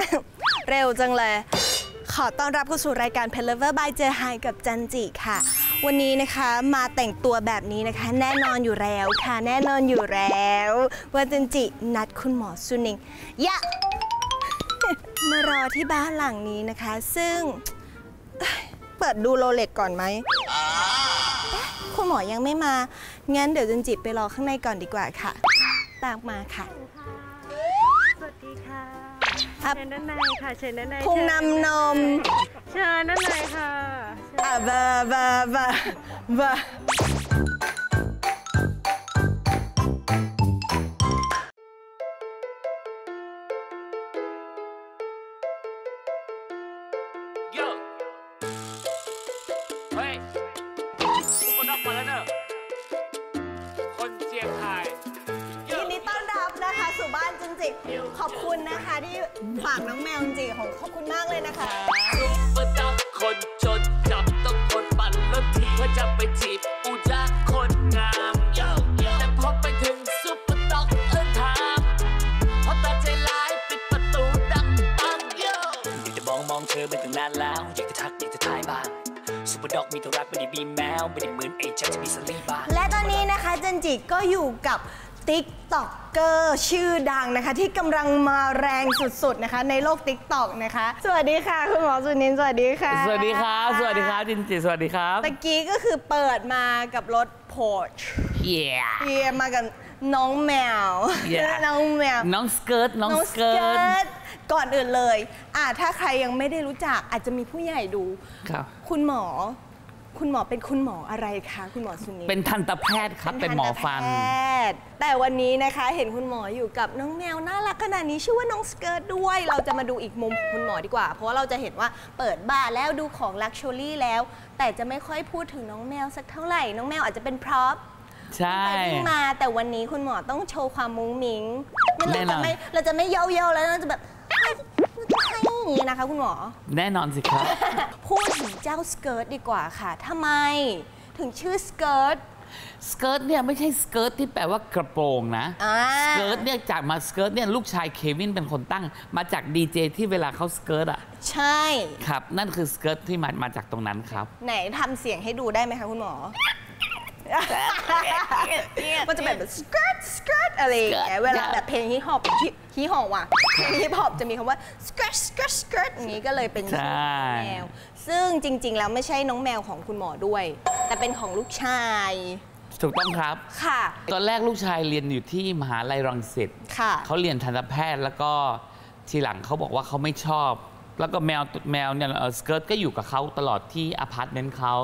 เนี่ยเร็วจังเลย ขอต้อนรับเข้าสู่รายการ p e l l o v e r by เจอไฮกับจันจิค่ะ วันนี้นะคะมาแต่งตัวแบบนี้นะคะ แน่นอนอยู่แล้วค่ะ แน่นอนอยู่แล้ว ว่าจันจินัดคุณหมอสุนิงยะมารอที่บ้านหลังนี้นะคะ ซึ่งเปิดดูโรเล็กก่อนไหมคุณหมอยังไม่มา งั้นเดี๋ยวจันจิไปรอข้างในก่อนดีกว่าค่ะ ตามมาค่ะ เชิญด้านในค่ะเชิญด้านในพุงนำนม เชิญด้านในค่ะเชิญอะบาบาบาบา ขอบคุณนะคะที่ฝากน้องแมวจันจิของขอบคุณมากเลยนะคะซุปเปอร์ด็อกคนจนจับต้องคนปั่นรถทีเพื่อจะไปจีบอุจาคนงามโยแต่พอไปถึงซุปเปอร์ด็อกเอิ้นถามเพราะตาใจร้ายปิดประตูดังปังโยอยากจะมองมองเธอมาตั้งนานแล้วอยากจะทักอยากจะทายบ้างซุปเปอร์ด็อกมีตัวรักไม่ได้มีแมวไม่ได้เหมือนไอ้แจ็คจะมีสลีบ้างและตอนนี้นะคะจันจิก็อยู่กับ ติ๊กต็อกเกอร์ชื่อดังนะคะ ที่กำลังมาแรงสุดๆนะคะ ในโลกติ๊กต็อกนะคะ สวัสดีค่ะ คุณหมอสุนินท์สวัสดีค่ะ สวัสดีครับ สวัสดีครับจันจิสวัสดีครับตะกี้ก็คือเปิดมากับรถ Porsche yeah เรียมากับน้องแมว Yeah น้องแมว น้องสเกิร์ตน้องน้องสสเกิเกิร์ตร์ตก่อนอื่นเลย อ่าถ้าใครยังไม่ได้รู้จักอาจจะมีผู้ใหญ่ดู ครับ คุณหมอ คุณหมอเป็นคุณหมออะไรคะคุณหมอสุนินท์เป็นทันตแพทย์ครับ เป็นหมอฟันทัตแพทย์แต่วันนี้นะคะเห็นคุณหมออยู่กับน้องแมวน่ารักขนาดนี้ชื่อว่าน้องสเกิร์ตด้วย เราจะมาดูอีกมุมของคุณหมอดีกว่า เพราะว่าเราจะเห็นว่าเปิดบ้านแล้วดูของ luxury แล้ว แต่จะไม่ค่อยพูดถึงน้องแมวสักเท่าไหร่ น้องแมวอาจจะเป็น propใช่ไปวิ่งมาแต่วันนี้คุณหมอต้องโชว์ความมุ้งมิ้งแน่นอนเรานจะอนไม่เราจะไม่ yo yo ๆแล้วเราจะแบบให้ให้อย่าง นี้นะคะคุณหมอ แน่นอนสิครับ พูดถึงเจ้าสเกิร์ตดีกว่าค่ะทำไมถึงชื่อสเกิร์ตสเกิร์ตเนี่ยไม่ใช่ skirt ที่แปลว่ากระโปรงนะ อ่าสเกิร์ตเนี่ยจากมาสเกิร์ตเนี่ยลูกชายเควินเป็นคนตั้ง มาจากดีเจที่เวลาเขา skrrt อะใช่ ครับ นั่นคือสเกิร์ตที่มามาจากตรงนั้นครับ ไหนทำเสียงให้ดูได้ไหมคะคุณหมอ มันจะแบบสเกิร์ตสเกิร์ตอะไรอย่างเงี้ย Skirt เวลาแบบเพลงฮิปฮอปฮิปฮอปว่ะเพลงฮิปฮอปจะมีคำว่า skrrt skrrt skrrt อย่างนี้ก็เลยเป็นชื่อใช่ของแมว ซึ่งจริง ๆ แล้วไม่ใช่น้องแมวของคุณหมอด้วย แต่เป็นของลูกชายถูกต้องครับ ค่ะ ตอนแรกลูกชายเรียนอยู่ที่มหาลัยรังสิต ค่ะ เขาเรียนทันตแพทย์แล้วก็ทีหลังเขาบอกว่าเขาไม่ชอบ แล้วก็แมวแมวเนี่ยเอ่อสเกิร์ตก็อยู่กับเขาตลอดที่อพาร์ตเมนต์เขา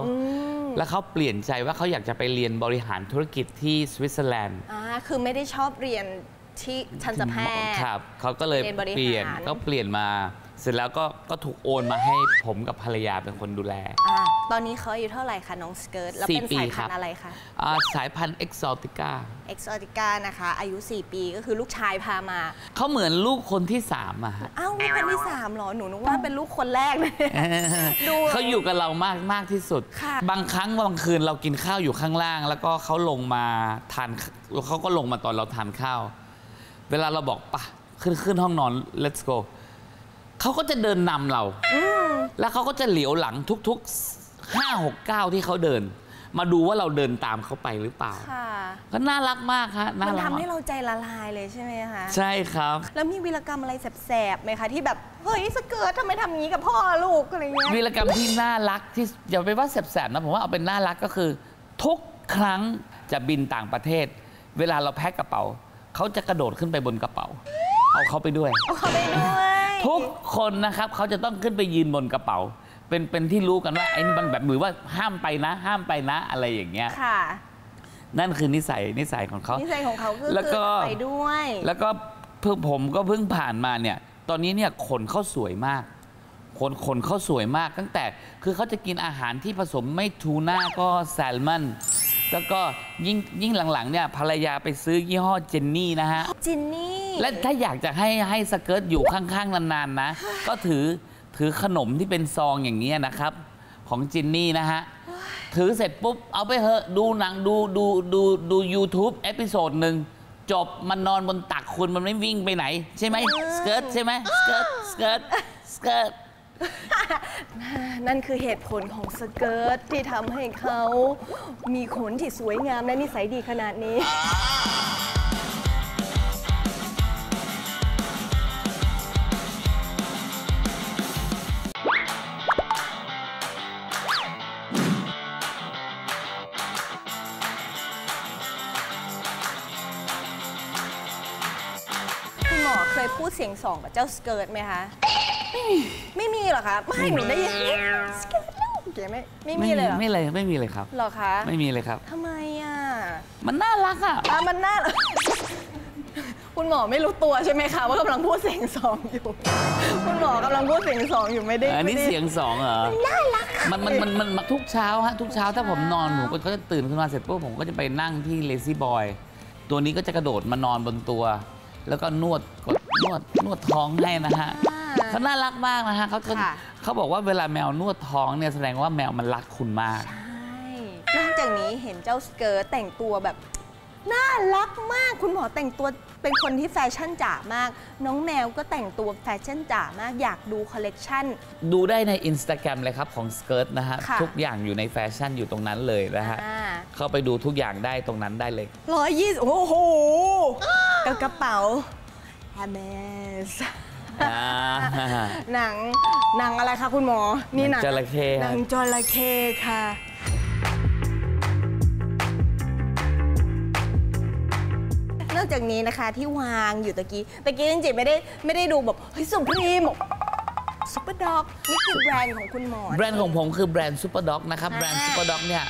แล้วเขาเปลี่ยนใจว่าเขาอยากจะไปเรียนบริหารธุรกิจที่สวิตเซอร์แลนด์อ่าคือไม่ได้ชอบเรียนที่ทันตแพทย์ครับเขาก็เลยเรียนบริหารเปลี่ยนก็เปลี่ยนมา เสร็จแล้วก็ก็ถูกโอนมาให้ผมกับภรรยาเป็นคนดูแลอ่า ตอนนี้เขาอายุเท่าไหร่คะน้องสเกิร์ตแล้วเป็นสี่ปีสายครัพันบธุ์อะไรคะอ่าสายพันธุ์ exotica exotica นะคะ อายุ 4 ปีก็คือลูกชายพามา เขาเหมือนลูกคนที่สามอะฮะอ้าวลูกคนที่ 3 เหรอ หนูนึกว่าเป็นลูกคนแรกเลยดูเขาอยู่กับเรามากมากที่สุดค่ะบางครั้งบางคืนเรากินข้าวอยู่ข้างล่าง แล้วก็เขาลงมาทานเขาก็ลงมาตอนเราทานข้าว เวลาเราบอกปะขึ้นขึ้นห้องนอน let's go เขาก็จะเดินนำเรา แล้วเขาก็จะเหลียวหลังทุกๆ ห้าหกก้าวที่เขาเดิน มาดูว่าเราเดินตามเขาไปหรือเปล่า ค่ะก็น่ารักมากฮะน่ามันรักทำให้มากเราใจละลายเลยใช่ไหมคะใช่ครับ แล้วมีวีรกรรมอะไรแสบๆไหมคะที่แบบเฮ้ยสเกิร์ตทำไมทำอย่างนี้กับพ่อลูกอะไรเงี้ยวีรกรรมที่น่ารักที่อย่าไปว่าแสบๆนะผมว่าเอาเป็นน่ารักก็คือ ทุกครั้งจะบินต่างประเทศ เวลาเราแพ็คกระเป๋า เขาจะกระโดดขึ้นไปบนกระเป๋า เอาเขาไปด้วย เอาเขาไปด้วย ทุกคนนะครับเขาจะต้องขึ้นไปยืนบนกระเป๋า เป็นเป็นที่รู้กันว่าไอ้นี่มันแบบมือว่าห้ามไปนะ ห้ามไปนะอะไรอย่างเงี้ยค่ะ นั่นคือนิสัยนิสัยของเขานิสัยของเขาก็แล้วก็คือไปด้วย แล้วก็เพิ่งผมก็เพิ่งผ่านมาเนี่ย ตอนนี้เนี่ยขนเขาสวยมากขนขนเขาสวยมากตั้งแต่คือเขาจะกินอาหารที่ผสมไม่ทูน่าก็แซลมอนแล้วก็ยิ่งยิ่งหลังๆเนี่ยภรรยาไปซื้อยี่ห้อเจนนี่นะฮะจินนี่และถ้าอยากจะให้ให้สเกิร์ตอยู่ข้างๆนานๆนะ ก็ถือ ถือขนมที่เป็นซองอย่างนี้ยนะครับ ของจินนี่นะฮะ ถือเสร็จปุ๊บ เอาไปเหอะดูหนังดูดูดูดู YouTube เอพิโซดหนึ่งจบมันนอนบนตักคุณมันไม่วิ่งไปไหน ใช่ไหมสเกิร์ตใช่ไหมสเกิร์ตสเกิร์ตสเกิร์ตนั่นคือเหตุผลของสเกิร์ตที่ทำให้เขามีขนที่สวยงามและนิสัยดีขนาดนี้ พูดเสียงสองกับเจ้าสเกิร์ตไหมคะ ไม่มีเหรอคะไม่หนูได้ยินสเกิร์ตแล้วเก๋ไม่ไม่มีเลยเหรอไม่เลยไม่มีเลยครับเหรอคะไม่มีเลยครับทำไมอะมันน่ารักอะอะมันน่าคุณหมอไม่รู้ตัวใช่ไหมคะว่ากำลังพูดเสียงสองอยู่ คุณหมอกำลังพูดเสียงสองอยู่ไม่ได้อันนี้ไม่ได้เสียงสองเหรอน่ารักอะมันมันมันมันมันทุกเช้าฮะทุกเช้าถ้าผมนอนผมก็จะตื่นขึ้นมาเสร็จปุ๊บผมก็จะไปนั่งที่เลซี่บอยตัวนี้ก็จะกระโดดมานอนบนตัว แล้วก็นวดกด นวดนวดท้องให้นะฮะเขาน่ารักมากนะฮะเขาเขาค่ะ เขาบอกว่าเวลาแมวนวดท้องเนี่ยแสดงว่าแมวมันรักคุณมาก ใช่นอกจากนี้เห็นเจ้าสเกิร์ตแต่งตัวแบบ น่ารักมากคุณหมอแต่งตัวเป็นคนที่แฟชั่นจ๋ามาก น้องแมวก็แต่งตัวแฟชั่นจ๋ามากอยากดูคอลเลกชัน ดูได้ในอินสตาแกรมเลยครับของสเกิร์ตนะฮะค่ะ ทุกอย่างอยู่ในแฟชั่นอยู่ตรงนั้นเลยนะฮะอ่า เข้าไปดูทุกอย่างได้ตรงนั้นได้เลย ร้อยยี่สิบโอ้โหกับกระเป๋า h a m e s อ่าหนังหนังอะไรคะคุณหมอ นี่หนังจระเข้หนังจระเข้ค่ะนอกจากนี้นะคะที่วางอยู่ตะกี้ตะกี้จริงๆไม่ได้ไม่ได้ดูแบบเฮ้ย Supreme Super Dog นี่คือแบรนด์ของคุณหมอ แบรนด์ของผมคือแบรนด์ Super Dog นะครับอ่าแบรนด์ Super Dog เนี่ย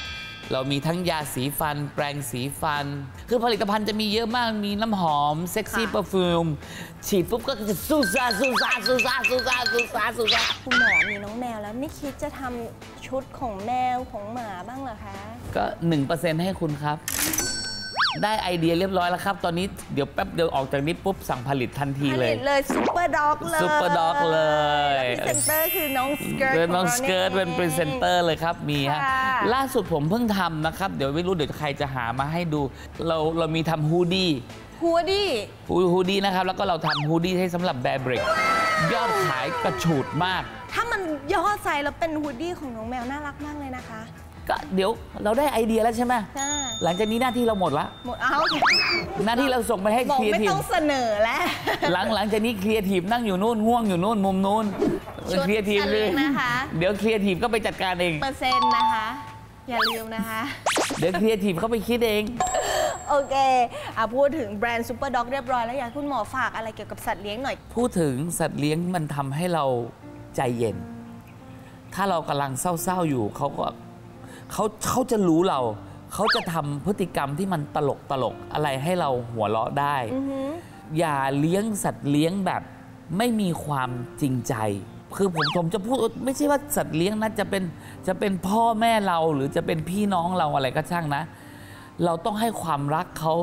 เรามีทั้งยาสีฟัน แปรงสีฟัน คือผลิตภัณฑ์จะมีเยอะมากมีน้ำหอม sexy perfume ฉีดปุ๊บก็จะซูซาซูซาซูซาซูซาซูซาซูซาคุณหมอมีน้องแมวแล้วไม่คิดจะทำชุดของแมวของหมาบ้างเหรอคะ ก็ 1%ให้คุณครับ ได้ไอเดียเรียบร้อยแล้วครับ ตอนนี้เดี๋ยวแป๊บเดียวออกจากนี้ปุ๊บสั่งผลิตทันทีเลยผตเลย Super Dog เลย Super Dog เลยพรีเซนเตอร์คือน้องสเกิร์ตเกิร์ตน้องสเกิร์ตเป็นพรีเซนเตอร์เลยครับมีฮะค่ะ ล่าสุดผมเพิ่งทำนะครับ เดี๋ยวไม่รู้เดี๋ยวใครจะหามาให้ดู เราเรามีทำ hoodie hoodie hoo- hoodie นะครับ แล้วก็เราทำ hoodie ให้สำหรับ Bearbrick ยอดขายกระฉูดมาก ถ้ามันย่อไซส์แล้วเป็น hoodie ของน้องแมวน่ารักมากเลยนะคะ ก็เดี๋ยวเราได้ไอเดียแล้วใช่ไหมใช่หลังจากนี้หน้าที่เราหมดละหมดอ้าวโอเคหน้าที่เราส่งไปให้บอกครีเอไม่ทีฟต้องเสนอแล้วหลังหลังจากนี้ครีเอทีฟนั่งอยู่นู่นง่วงอยู่นู่นมุมนู่นชุดครีเอทีฟสลิงนะคะเดี๋ยวครีเอทีฟก็ไปจัดการเอง เปอร์เซ็นต์นะคะ อย่าลืมนะคะ เดี๋ยวครีเอทีฟเขาไปคิดเอง โอเคอะพูดถึงแบรนด์ซูเปอร์ด็อกเรียบร้อยแล้วอยากให้คุณหมอฝากอะไรเกี่ยวกับสัตว์เลี้ยงหน่อย พูดถึงสัตว์เลี้ยงมันทำให้เราใจเย็น ถ้าเรากำลังเศร้าๆอยู่เขาก็ เขาเขาจะรู้เรา เขาจะทำพฤติกรรมที่มันตลกตลกๆอะไรให้เราหัวเราะได้อือหืออย่าเลี้ยงสัตว์เลี้ยงแบบไม่มีความจริงใจ คือผมผมจะพูดไม่ใช่ว่าสัตว์เลี้ยงนะจะเป็นจะเป็นพ่อแม่เราหรือจะเป็นพี่น้องเราอะไรก็ช่างนะ เราต้องให้ความรักเขา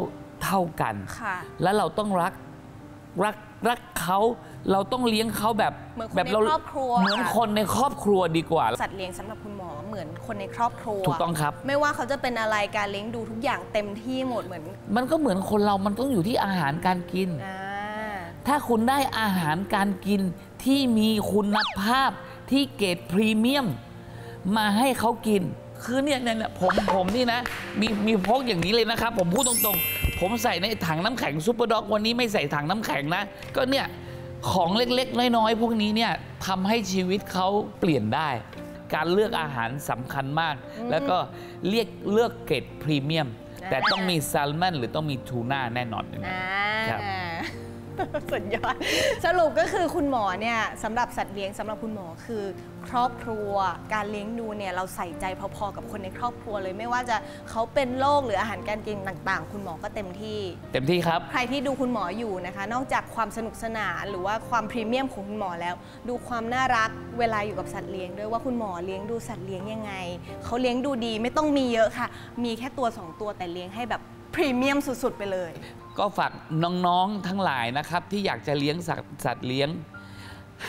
เท่ากันค่ะแล้วเราต้องรัก รักรักเขาเราต้องเลี้ยงเขาแบบเหมือนคนแบบในครอบครัว เหมือนคนในครอบครัวดีกว่า สัตว์เลี้ยงสำหรับคุณหมอเหมือนคนในครอบครัวถูกต้องครับ ไม่ว่าเขาจะเป็นอะไรการเลี้ยงดูทุกอย่างเต็มที่หมดเหมือนมันก็เหมือนคนเรามันต้องอยู่ที่อาหารการกิน อ่า ถ้าคุณได้อาหารการกินที่มีคุณภาพที่เกรดพรีเมียม มาให้เขากิน คือเนี่ยเนี่ยเนี่ยผมผมนี่นะ มีมีพกอย่างนี้เลยนะครับ ผมพูดตรงๆ ผมใส่ในถังน้ำแข็งซูเปอร์ด็อกวันนี้ไม่ใส่ถังน้ำแข็งนะ ก็เนี่ยของเล็กๆ น้อยๆ พวกนี้เนี่ยทำให้ชีวิตเขาเปลี่ยนได้ การเลือกอาหารสำคัญมาก แล้วก็เรียกเลือกเกรดพรีเมียม แต่ต้องมีแซลมอนหรือต้องมีทูน่าแน่นอนนะอ่าครับ สุดยอด สรุปก็คือคุณหมอเนี่ยสำหรับสัตว์เลี้ยงสำหรับคุณหมอคือ ครอบครัวการเลี้ยงดูเนี่ยเราใส่ใจพอๆกับคนในครอบครัวเลยไม่ว่าจะเขาเป็นโรคหรืออาหารการกินต่างๆ คุณหมอก็เต็มที่ เต็มที่ครับ ใครที่ดูคุณหมออยู่นะคะ นอกจากความสนุกสนานหรือว่าความพรีเมียมของคุณหมอแล้ว ดูความน่ารักเวลาอยู่กับสัตว์เลี้ยงด้วยว่าคุณหมอเลี้ยงดูสัตว์เลี้ยงยังไงเขาเลี้ยงดูดีไม่ต้องมีเยอะค่ะ มีแค่ตัวสองตัวแต่เลี้ยงให้แบบพรีเมียมสุดๆไปเลย ก็ฝากน้องๆทั้งหลายนะครับ ที่อยากจะเลี้ยงสัตว์สัตว์เลี้ยง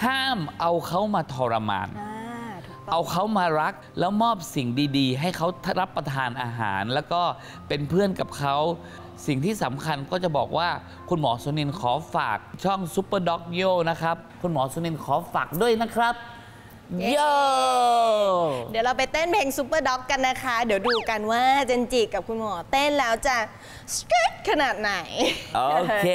ห้ามเอาเขามาทรมาน อ่าถูกต้องเอาเขามารักแล้วมอบสิ่งดีๆ ให้เขารับประทานอาหาร แล้วก็เป็นเพื่อนกับเขา สิ่งที่สำคัญก็จะบอกว่าคุณหมอสุนิลขอฝากช่อง Super Dog Yo นะครับ คุณหมอสุนิลขอฝากด้วยนะครับ โยเดี๋ยวเราไปเต้นเพลงซูเปอร์ด็อกกันนะคะ เดี๋ยวดูกันว่าเจนจิกับคุณหมอเต้นแล้วจะสเกิร์ตขนาดไหน โอเค